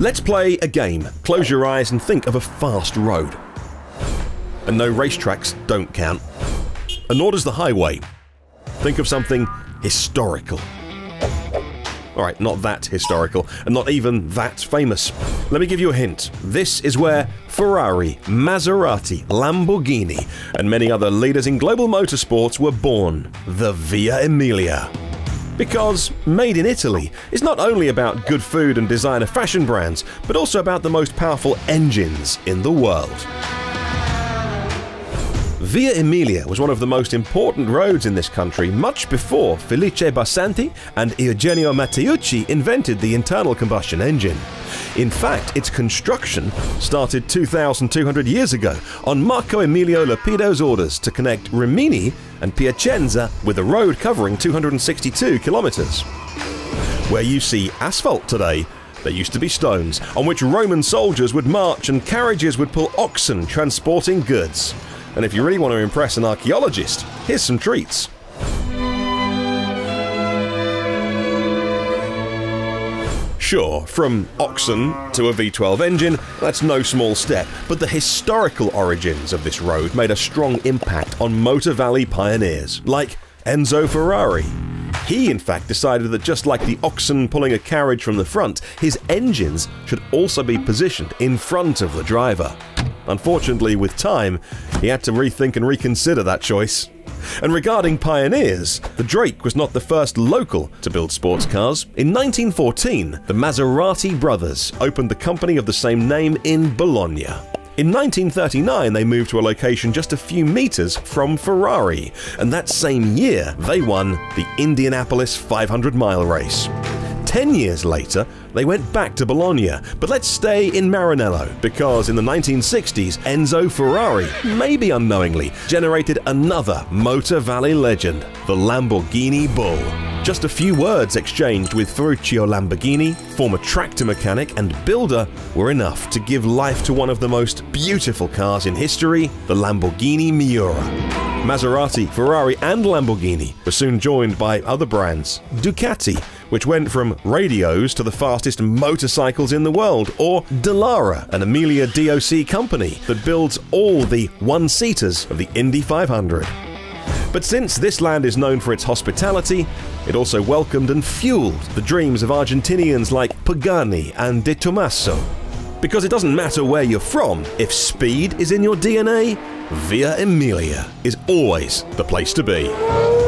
Let's play a game. Close your eyes and think of a fast road. And no racetracks don't count. And nor does the highway. Think of something historical. Alright, not that historical, and not even that famous. Let me give you a hint. This is where Ferrari, Maserati, Lamborghini, and many other leaders in global motorsports were born. The Via Emilia. Because Made in Italy is not only about good food and designer fashion brands, but also about the most powerful engines in the world. Via Emilia was one of the most important roads in this country much before Felice Barsanti and Eugenio Matteucci invented the internal combustion engine. In fact, its construction started 2,200 years ago on Marco Emilio Lepido's orders to connect Rimini and Piacenza with a road covering 262 kilometres. Where you see asphalt today, there used to be stones on which Roman soldiers would march and carriages would pull oxen transporting goods. And if you really want to impress an archaeologist, here's some treats. Sure, from oxen to a V12 engine, that's no small step, but the historical origins of this road made a strong impact on Motor Valley pioneers, like Enzo Ferrari. He, in fact, decided that just like the oxen pulling a carriage from the front, his engines should also be positioned in front of the driver. Unfortunately, with time, he had to rethink and reconsider that choice. And regarding pioneers, the Drake was not the first local to build sports cars. In 1914, the Maserati brothers opened the company of the same name in Bologna. In 1939, they moved to a location just a few meters from Ferrari, and that same year, they won the Indianapolis 500 mile race. Ten years later, they went back to Bologna, but let's stay in Maranello because in the 1960s, Enzo Ferrari, maybe unknowingly, generated another Motor Valley legend, the Lamborghini Bull. Just a few words exchanged with Ferruccio Lamborghini, former tractor mechanic and builder, were enough to give life to one of the most beautiful cars in history, the Lamborghini Miura. Maserati, Ferrari, and Lamborghini were soon joined by other brands. Ducati, which went from radios to the fastest motorcycles in the world, or Dallara, an Emilia DOC company that builds all the one seaters of the Indy 500. But since this land is known for its hospitality, it also welcomed and fueled the dreams of Argentinians like Pagani and De Tomaso. Because it doesn't matter where you're from, if speed is in your DNA, Via Emilia is always the place to be.